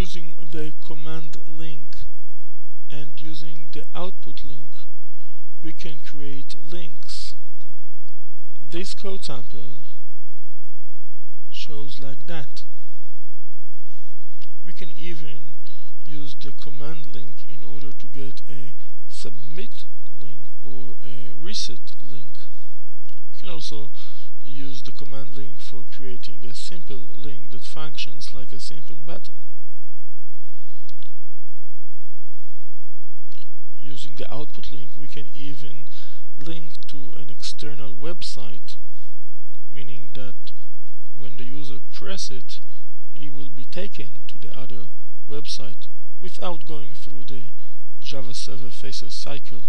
using the command link. And using the output link we can create links. This code sample shows like that. We can even use the command link in order to get a submit link or a reset link. You can also use the command link for creating a simple link that functions like a simple button using the output link we can even link to an external website meaning that when the user press it he will be taken to the other website without going through the Java Server Faces cycle